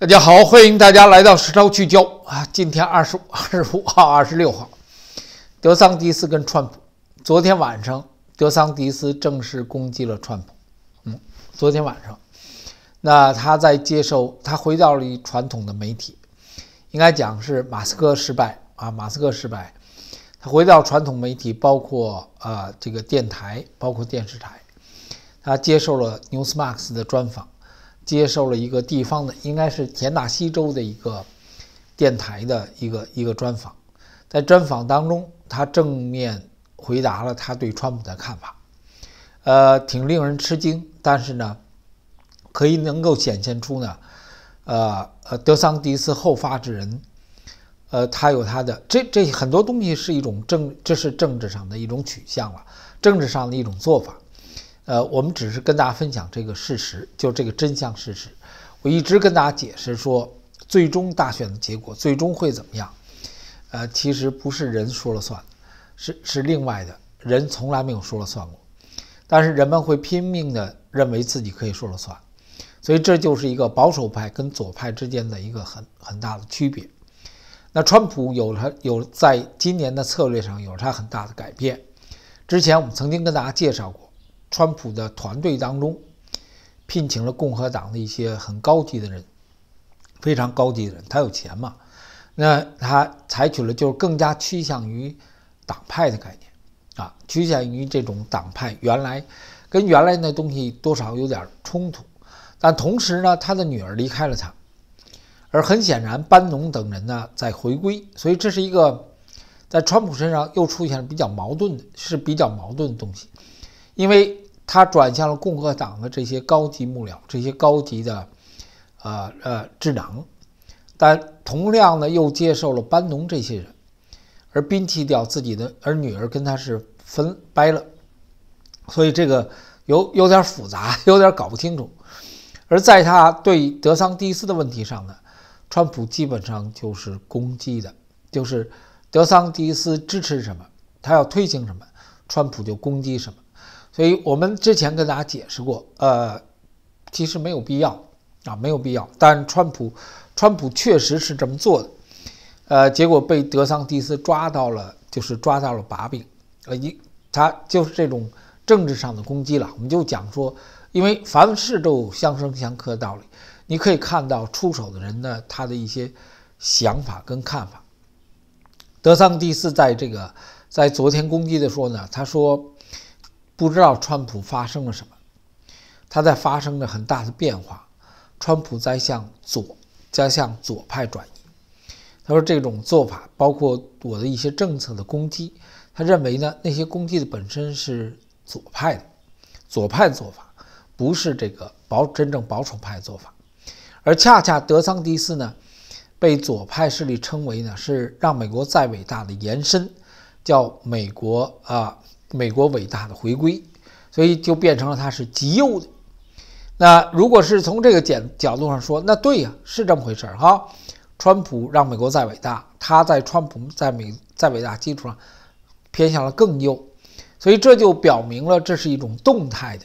大家好，欢迎大家来到实操聚焦啊！今天二十五、二十五号、二十六号，德桑迪斯跟川普。昨天晚上，德桑迪斯正式攻击了川普。嗯，昨天晚上，那他在接受，他回到了传统的媒体，应该讲是马斯克失败啊，马斯克失败。他回到传统媒体，包括啊这个电台，包括电视台，他接受了 Newsmax 的专访。接受了一个地方的，应该是田纳西州的一个电台的一个一个专访，在专访当中，他正面回答了他对川普的看法，呃，挺令人吃惊，但是呢，可以能够显现出呢，呃呃，德桑迪斯后发制人，呃，他有他的这这很多东西是一种政，这是政治上的一种取向了，政治上的一种做法。呃，我们只是跟大家分享这个事实，就这个真相事实。我一直跟大家解释说，最终大选的结果最终会怎么样？呃，其实不是人说了算，是是另外的人从来没有说了算过。但是人们会拼命的认为自己可以说了算，所以这就是一个保守派跟左派之间的一个很很大的区别。那川普有他有在今年的策略上有他很大的改变。之前我们曾经跟大家介绍过。川普的团队当中，聘请了共和党的一些很高级的人，非常高级的人。他有钱嘛？那他采取了就是更加趋向于党派的概念啊，趋向于这种党派。原来跟原来那东西多少有点冲突，但同时呢，他的女儿离开了他，而很显然班农等人呢在回归，所以这是一个在川普身上又出现了比较矛盾的，是比较矛盾的东西。因为他转向了共和党的这些高级幕僚、这些高级的，呃呃智囊，但同样呢又接受了班农这些人，而摒弃掉自己的儿女儿跟他是分掰了，所以这个有有点复杂，有点搞不清楚。而在他对德桑蒂斯的问题上呢，川普基本上就是攻击的，就是德桑蒂斯支持什么，他要推行什么，川普就攻击什么。所以我们之前跟大家解释过，呃，其实没有必要啊，没有必要。但川普，川普确实是这么做的，呃，结果被德桑蒂斯抓到了，就是抓到了把柄，呃，一他就是这种政治上的攻击了。我们就讲说，因为凡事都有相生相克的道理，你可以看到出手的人呢，他的一些想法跟看法。德桑蒂斯在这个在昨天攻击的时候呢，他说。不知道川普发生了什么，他在发生着很大的变化。川普在向左，在向左派转移。他说这种做法包括我的一些政策的攻击。他认为呢，那些攻击的本身是左派的，左派的做法不是这个保真正保守派做法。而恰恰德桑蒂斯呢，被左派势力称为呢是让美国再伟大的延伸，叫美国啊。美国伟大的回归，所以就变成了他是极右的。那如果是从这个角角度上说，那对呀，是这么回事儿哈。川普让美国再伟大，他在川普在美再伟大基础上偏向了更右，所以这就表明了这是一种动态的。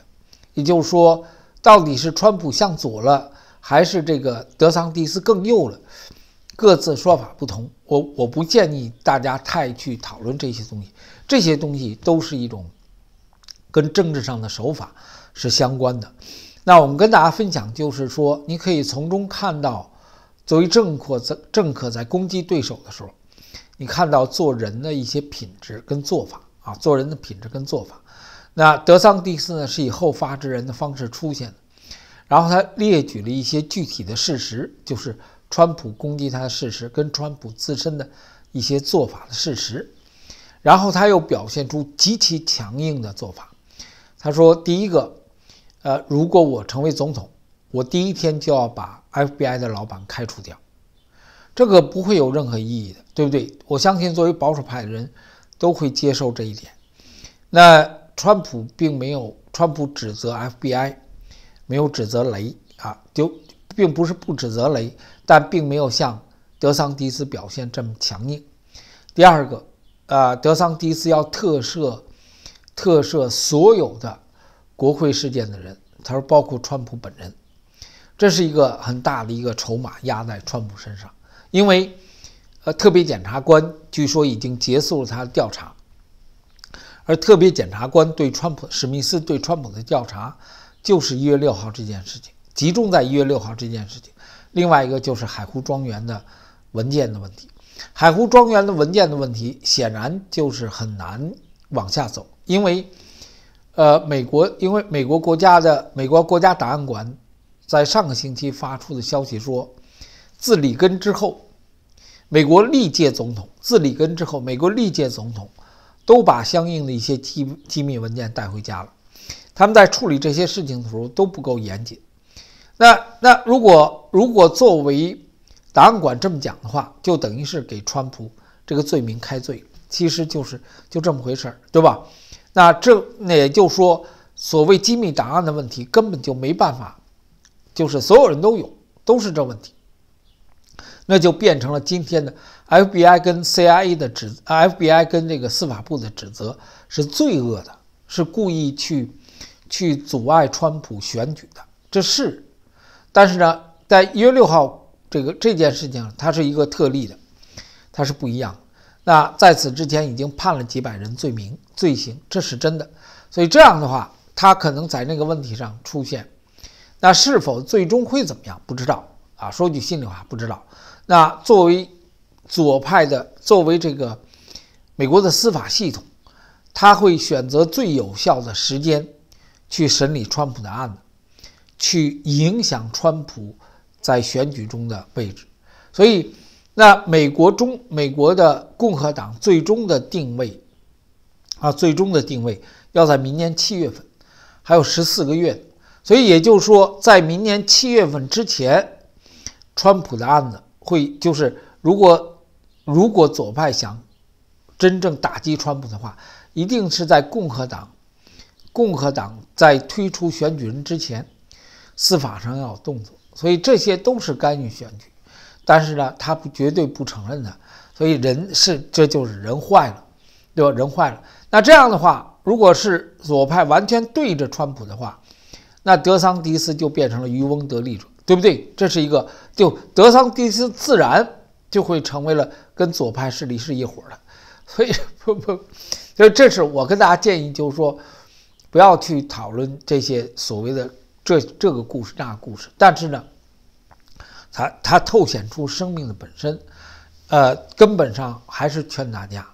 也就是说，到底是川普向左了，还是这个德桑蒂斯更右了？各自说法不同，我我不建议大家太去讨论这些东西，这些东西都是一种跟政治上的手法是相关的。那我们跟大家分享，就是说，你可以从中看到，作为政客在政客在攻击对手的时候，你看到做人的一些品质跟做法啊，做人的品质跟做法。那德桑蒂斯呢，是以后发制人的方式出现的，然后他列举了一些具体的事实，就是。川普攻击他的事实，跟川普自身的一些做法的事实，然后他又表现出极其强硬的做法。他说：“第一个，呃，如果我成为总统，我第一天就要把 FBI 的老板开除掉，这个不会有任何意义的，对不对？我相信作为保守派的人都会接受这一点。那川普并没有，川普指责 FBI，没有指责雷啊，就。”并不是不指责雷，但并没有像德桑蒂斯表现这么强硬。第二个，呃，德桑蒂斯要特赦，特赦所有的国会事件的人，他说包括川普本人，这是一个很大的一个筹码压在川普身上，因为，呃，特别检察官据说已经结束了他的调查，而特别检察官对川普史密斯对川普的调查，就是一月六号这件事情，集中在一月六号这件事情。另外一个就是海湖庄园的文件的问题，海湖庄园的文件的问题显然就是很难往下走，因为，呃，美国因为美国国家的美国国家档案馆。在上个星期发出的消息说，自里根之后，美国历届总统自里根之后，美国历届总统都把相应的一些机机密文件带回家了。他们在处理这些事情的时候都不够严谨。那那如果如果作为档案馆这么讲的话，就等于是给川普这个罪名开罪，其实就是就这么回事儿，对吧？那这那也就说，所谓机密档案的问题根本就没办法。就是所有人都有，都是这问题，那就变成了今天的 FBI 跟 CIA 的指，FBI 跟这个司法部的指责是罪恶的，是故意去去阻碍川普选举的，这是。但是呢，在一月六号这个这件事情，它是一个特例的，它是不一样。那在此之前已经判了几百人罪名罪行，这是真的。所以这样的话，他可能在那个问题上出现。那是否最终会怎么样？不知道啊。说句心里话，不知道。那作为左派的，作为这个美国的司法系统，他会选择最有效的时间去审理川普的案子，去影响川普在选举中的位置。所以，那美国中美国的共和党最终的定位啊，最终的定位要在明年七月份，还有十四个月。所以也就是说，在明年七月份之前，川普的案子会就是如果如果左派想真正打击川普的话，一定是在共和党共和党在推出选举人之前，司法上要有动作。所以这些都是干预选举，但是呢，他不绝对不承认的。所以人是这就是人坏了，对吧？人坏了。那这样的话，如果是左派完全对着川普的话，那德桑迪斯就变成了渔翁得利者，对不对？这是一个，就德桑迪斯自然就会成为了跟左派势力是一伙的，所以不不，所以这是我跟大家建议，就是说不要去讨论这些所谓的这这个故事那个故事，但是呢，它它透显出生命的本身，呃，根本上还是劝大家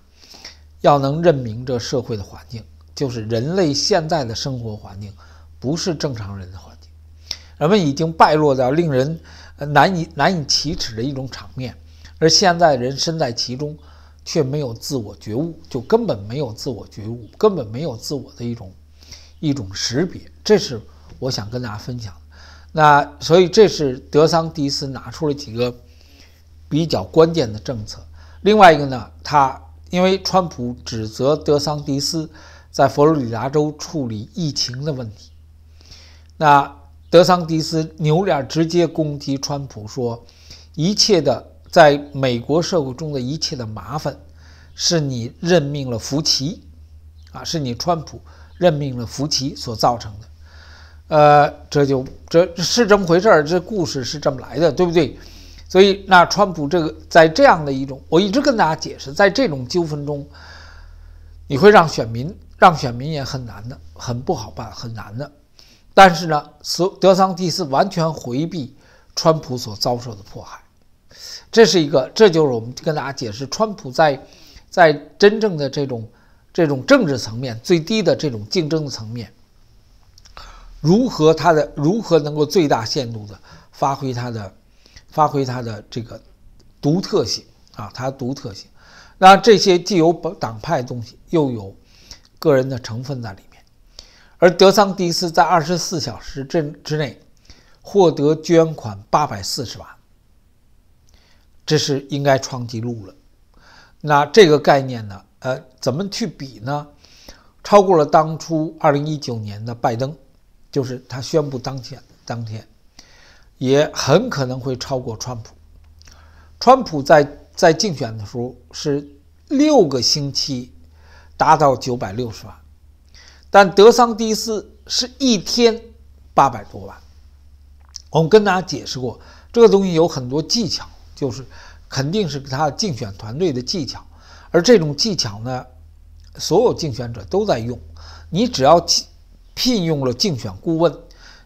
要能认明这社会的环境，就是人类现在的生活环境。不是正常人的环境，人们已经败落到令人难以难以启齿的一种场面，而现在人身在其中，却没有自我觉悟，就根本没有自我觉悟，根本没有自我的一种一种识别，这是我想跟大家分享。那所以这是德桑迪斯拿出了几个比较关键的政策。另外一个呢，他因为川普指责德桑迪斯在佛罗里达州处理疫情的问题。那德桑迪斯扭脸直接攻击川普，说一切的在美国社会中的一切的麻烦，是你任命了福奇，啊，是你川普任命了福奇所造成的。呃，这就这是这么回事儿，这故事是这么来的，对不对？所以那川普这个在这样的一种，我一直跟大家解释，在这种纠纷中，你会让选民让选民也很难的，很不好办，很难的。但是呢，所德桑蒂斯完全回避川普所遭受的迫害，这是一个，这就是我们跟大家解释，川普在在真正的这种这种政治层面最低的这种竞争的层面，如何他的如何能够最大限度的发挥他的发挥他的这个独特性啊，他独特性，那这些既有党派东西，又有个人的成分在里面。而德桑蒂斯在二十四小时之之内获得捐款八百四十万，这是应该创纪录了。那这个概念呢？呃，怎么去比呢？超过了当初二零一九年的拜登，就是他宣布当天当天，也很可能会超过川普。川普在在竞选的时候是六个星期达到九百六十万。但德桑蒂斯是一天八百多万，我们跟大家解释过，这个东西有很多技巧，就是肯定是他竞选团队的技巧，而这种技巧呢，所有竞选者都在用。你只要聘用了竞选顾问，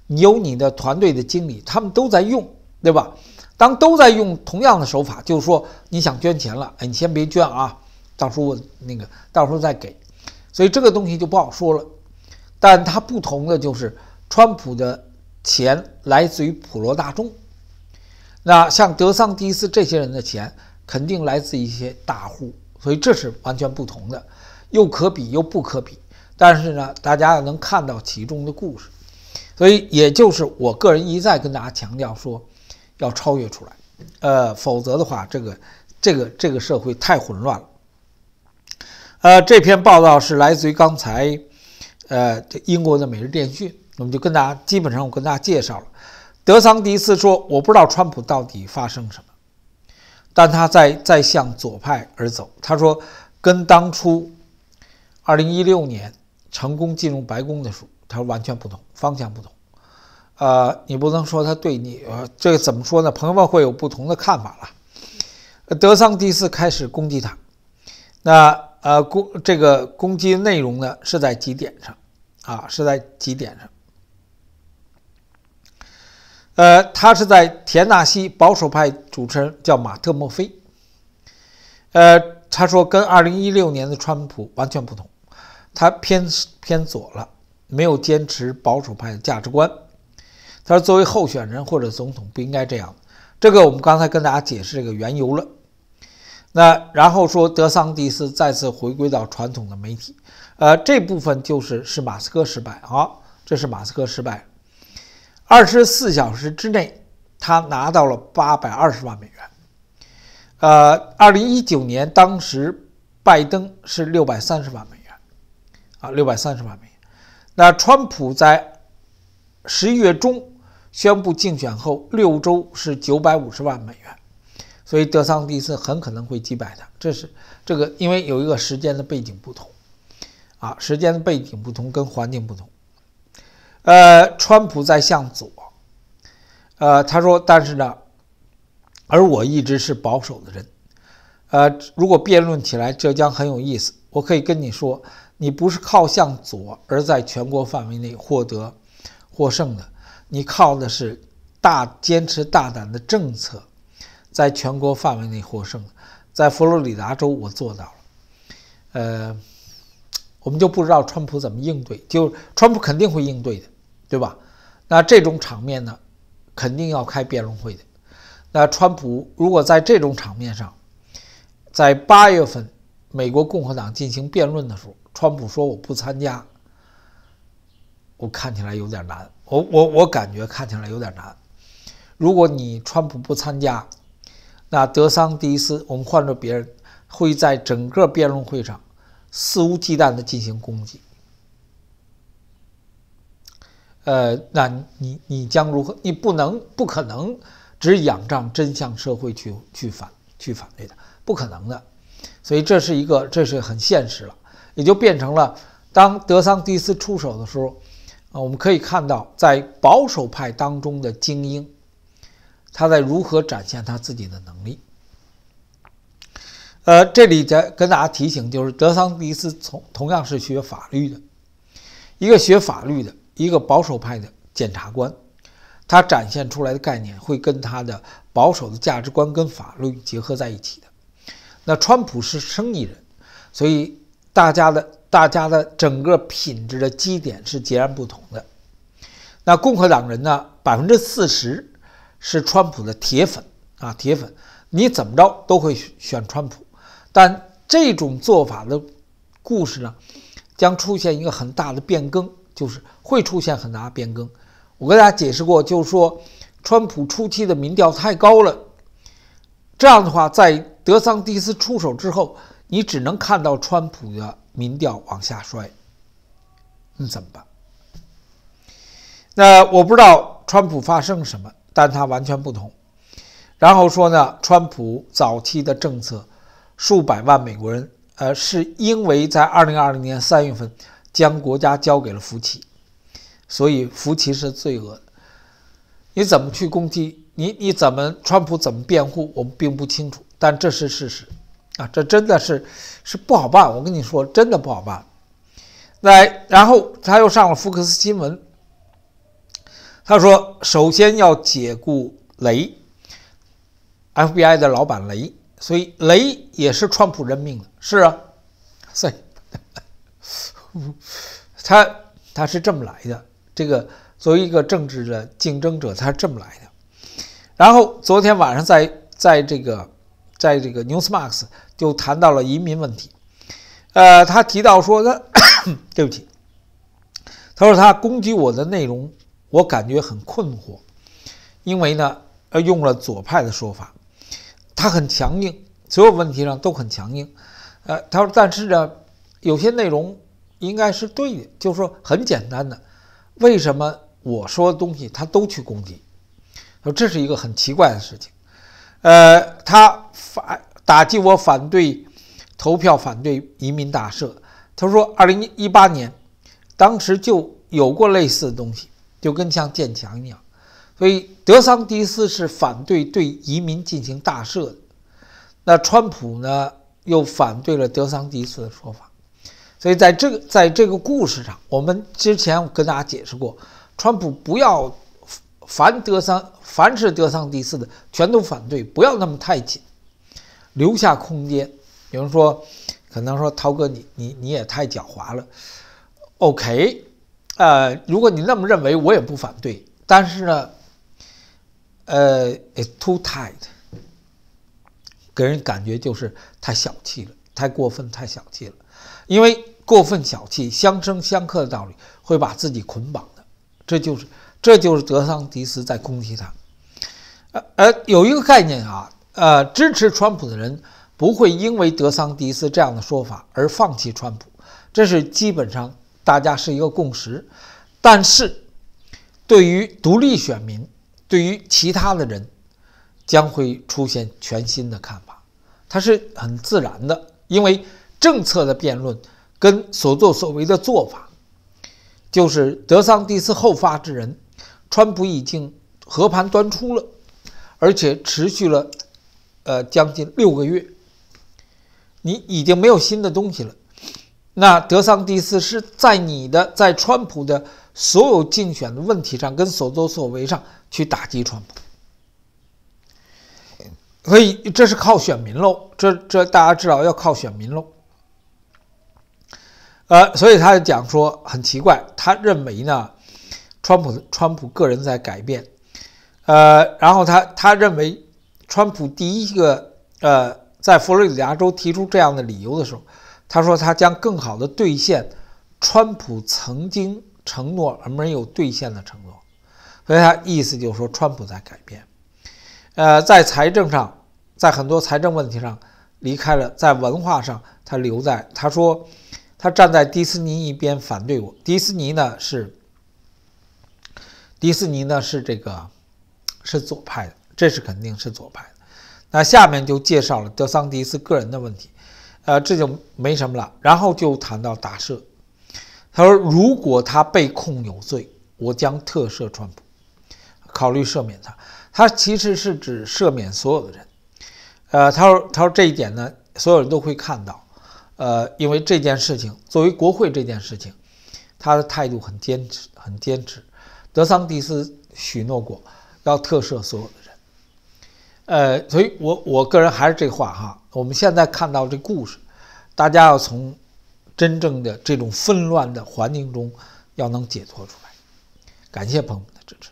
你有你的团队的经理，他们都在用，对吧？当都在用同样的手法，就是说你想捐钱了，哎，你先别捐啊，到时候我那个到时候再给，所以这个东西就不好说了。但它不同的就是，川普的钱来自于普罗大众，那像德桑蒂斯这些人的钱肯定来自一些大户，所以这是完全不同的，又可比又不可比。但是呢，大家能看到其中的故事，所以也就是我个人一再跟大家强调说。要超越出来，呃，否则的话，这个这个这个社会太混乱了。呃，这篇报道是来自于刚才，呃，这英国的《每日电讯》，我们就跟大家基本上我跟大家介绍了。德桑迪斯说：“我不知道川普到底发生什么，但他在在向左派而走。”他说：“跟当初二零一六年成功进入白宫的时候，他说完全不同，方向不同。”呃，你不能说他对你，呃，这个怎么说呢？朋友们会有不同的看法了。德桑蒂斯开始攻击他，那呃攻这个攻击内容呢是在几点上，啊是在几点上？呃，他是在田纳西保守派主持人叫马特·莫菲，呃，他说跟二零一六年的川普完全不同，他偏偏左了，没有坚持保守派的价值观。他说：“作为候选人或者总统，不应该这样。这个我们刚才跟大家解释这个缘由了。那然后说，德桑蒂斯再次回归到传统的媒体，呃，这部分就是是马斯克失败啊，这是马斯克失败。二十四小时之内，他拿到了八百二十万美元。呃，二零一九年当时拜登是六百三十万美元，啊，六百三十万美元。那川普在十一月中。”宣布竞选后六周是九百五十万美元，所以德桑蒂斯很可能会击败他。这是这个，因为有一个时间的背景不同，啊，时间的背景不同跟环境不同。呃，川普在向左，呃，他说，但是呢，而我一直是保守的人，呃，如果辩论起来，这将很有意思。我可以跟你说，你不是靠向左而在全国范围内获得获胜的。你靠的是大坚持大胆的政策，在全国范围内获胜。在佛罗里达州，我做到了。呃，我们就不知道川普怎么应对，就川普肯定会应对的，对吧？那这种场面呢，肯定要开辩论会的。那川普如果在这种场面上，在八月份美国共和党进行辩论的时候，川普说我不参加，我看起来有点难。我我我感觉看起来有点难。如果你川普不参加，那德桑迪斯，我们换做别人，会在整个辩论会上肆无忌惮的进行攻击。呃，那你你将如何？你不能不可能只仰仗真相社会去去反去反对的，不可能的。所以这是一个，这是很现实了，也就变成了当德桑蒂斯出手的时候。啊，我们可以看到，在保守派当中的精英，他在如何展现他自己的能力。呃，这里再跟大家提醒，就是德桑蒂斯从同样是学法律的，一个学法律的，一个保守派的检察官，他展现出来的概念会跟他的保守的价值观跟法律结合在一起的。那川普是生意人，所以大家的。大家的整个品质的基点是截然不同的。那共和党人呢？百分之四十是川普的铁粉啊，铁粉，你怎么着都会选川普。但这种做法的故事呢，将出现一个很大的变更，就是会出现很大的变更。我跟大家解释过，就是说，川普初期的民调太高了，这样的话，在德桑蒂斯出手之后，你只能看到川普的。民调往下摔，你怎么办？那我不知道川普发生什么，但他完全不同。然后说呢，川普早期的政策，数百万美国人，呃，是因为在二零二零年三月份将国家交给了福奇，所以福奇是罪恶的。你怎么去攻击？你你怎么川普怎么辩护？我们并不清楚，但这是事实啊！这真的是是不好办。我跟你说，真的不好办。来，然后他又上了福克斯新闻，他说：首先要解雇雷，FBI 的老板雷，所以雷也是川普任命的。是啊，所以他他是这么来的。这个作为一个政治的竞争者，他是这么来的。然后昨天晚上在在这个在这个 Newsmax 就谈到了移民问题，呃，他提到说他 对不起，他说他攻击我的内容，我感觉很困惑，因为呢，呃，用了左派的说法，他很强硬，所有问题上都很强硬，呃，他说但是呢，有些内容应该是对的，就是说很简单的，为什么我说的东西他都去攻击？说这是一个很奇怪的事情，呃，他反打击我反对投票反对移民大赦。他说，二零一八年当时就有过类似的东西，就跟像建墙一样。所以德桑迪斯是反对对移民进行大赦的，那川普呢又反对了德桑迪斯的说法。所以在这个在这个故事上，我们之前跟大家解释过，川普不要。凡德桑，凡是德桑迪斯的，全都反对，不要那么太紧，留下空间。有人说，可能说涛哥，你你你也太狡猾了。OK，呃，如果你那么认为，我也不反对。但是呢，呃，it's too tight，给人感觉就是太小气了，太过分，太小气了。因为过分小气，相生相克的道理会把自己捆绑的，这就是。这就是德桑迪斯在攻击他，呃呃，有一个概念啊，呃，支持川普的人不会因为德桑迪斯这样的说法而放弃川普，这是基本上大家是一个共识。但是，对于独立选民，对于其他的人，将会出现全新的看法，它是很自然的，因为政策的辩论跟所作所为的做法，就是德桑蒂斯后发制人。川普已经和盘端出了，而且持续了，呃，将近六个月。你已经没有新的东西了。那德桑蒂斯是在你的在川普的所有竞选的问题上跟所作所为上去打击川普，所以这是靠选民喽。这这大家知道要靠选民喽。呃，所以他就讲说很奇怪，他认为呢。川普，川普个人在改变，呃，然后他他认为，川普第一个呃，在佛罗里达州提出这样的理由的时候，他说他将更好的兑现川普曾经承诺而没有兑现的承诺，所以他意思就是说川普在改变，呃，在财政上，在很多财政问题上离开了，在文化上他留在，他说他站在迪士尼一边反对我，迪士尼呢是。迪士尼呢是这个是左派的，这是肯定是左派的。那下面就介绍了德桑迪斯个人的问题，呃，这就没什么了。然后就谈到大赦，他说如果他被控有罪，我将特赦川普，考虑赦免他。他其实是指赦免所有的人。呃，他说他说这一点呢，所有人都会看到。呃，因为这件事情作为国会这件事情，他的态度很坚持，很坚持。德桑蒂斯许诺过要特赦所有，呃，所以我我个人还是这话哈。我们现在看到这故事，大家要从真正的这种纷乱的环境中要能解脱出来。感谢朋友们的支持。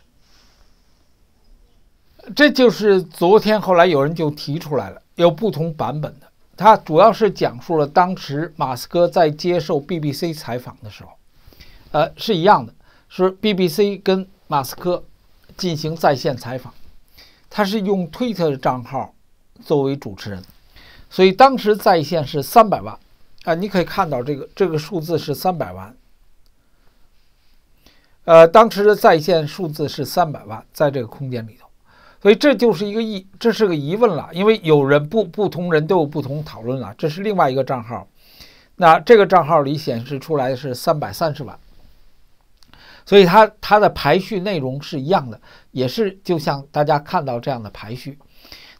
这就是昨天后来有人就提出来了，有不同版本的。他主要是讲述了当时马斯克在接受 BBC 采访的时候，呃，是一样的。是 BBC 跟马斯克进行在线采访，他是用推特的账号作为主持人，所以当时在线是三百万啊，你可以看到这个这个数字是三百万，呃，当时的在线数字是三百万，在这个空间里头，所以这就是一个疑，这是个疑问了，因为有人不不同人都有不同讨论了，这是另外一个账号，那这个账号里显示出来是三百三十万。所以它它的排序内容是一样的，也是就像大家看到这样的排序。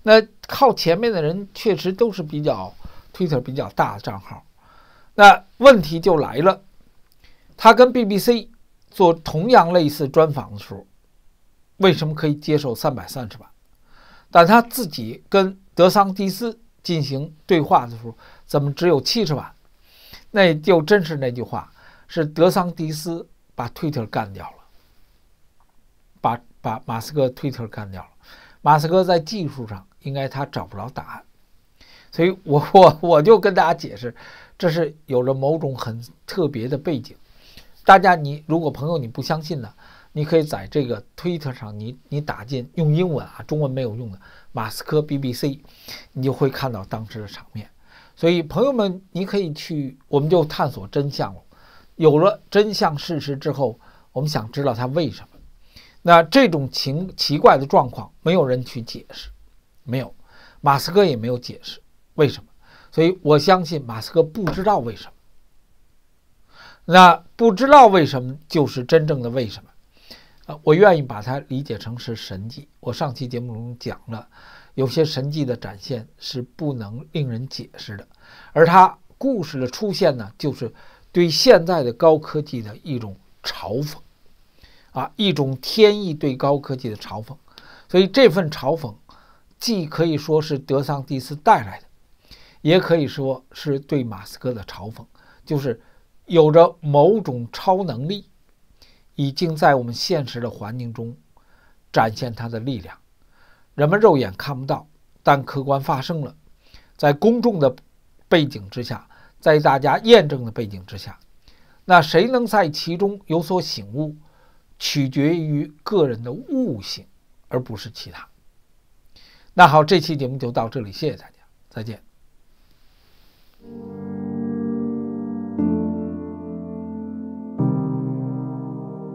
那靠前面的人确实都是比较 Twitter 比较大的账号。那问题就来了，他跟 BBC 做同样类似专访的时候，为什么可以接受三百三十万？但他自己跟德桑蒂斯进行对话的时候，怎么只有七十万？那就真是那句话，是德桑蒂斯把 Twitter 干掉了，把把马斯克 Twitter 干掉了。马斯克在技术上应该他找不着答案，所以我我我就跟大家解释，这是有着某种很特别的背景。大家你如果朋友你不相信呢？你可以在这个 Twitter 上，你你打进用英文啊，中文没有用的马斯克 BBC，你就会看到当时的场面。所以朋友们，你可以去，我们就探索真相了。有了真相事实之后，我们想知道他为什么。那这种情奇怪的状况，没有人去解释，没有，马斯克也没有解释为什么。所以我相信马斯克不知道为什么。那不知道为什么，就是真正的为什么。啊，我愿意把它理解成是神迹。我上期节目中讲了，有些神迹的展现是不能令人解释的，而它故事的出现呢，就是对现在的高科技的一种嘲讽，啊，一种天意对高科技的嘲讽。所以这份嘲讽，既可以说是德桑蒂斯带来的，也可以说是对马斯克的嘲讽，就是有着某种超能力。已经在我们现实的环境中展现它的力量，人们肉眼看不到，但客观发生了。在公众的背景之下，在大家验证的背景之下那谁能在其中有所醒悟取决于个人的悟性而不是其他。那好这期节目就到这里谢谢大家再见。